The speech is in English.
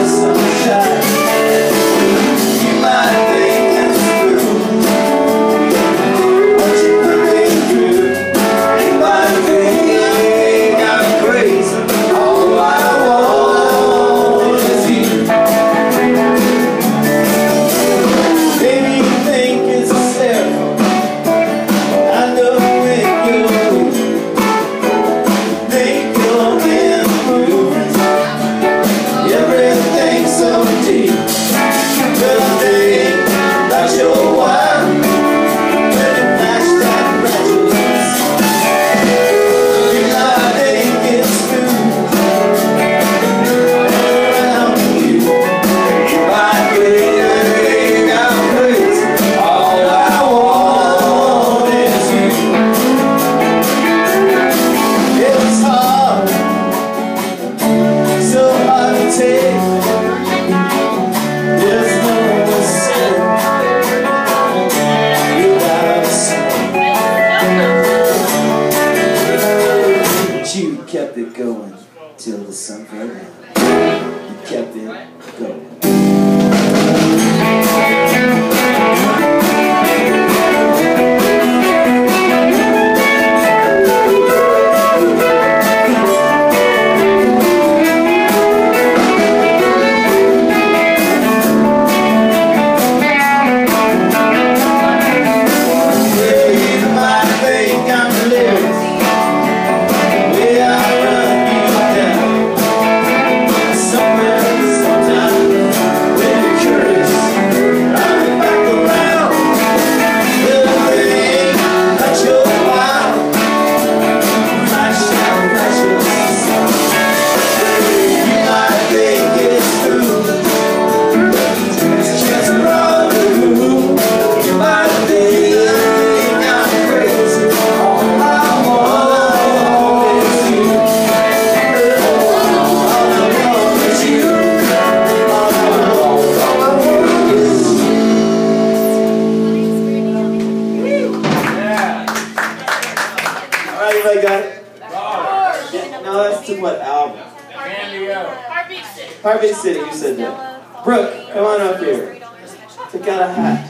Yes, I'm. Kept it going till the sun fell down. You kept it going. Alright, everybody got it? Yeah, no, that's to what album? Heartbeat City. Heartbeat City, you said that. Brooke, come on up here. Take out a hat.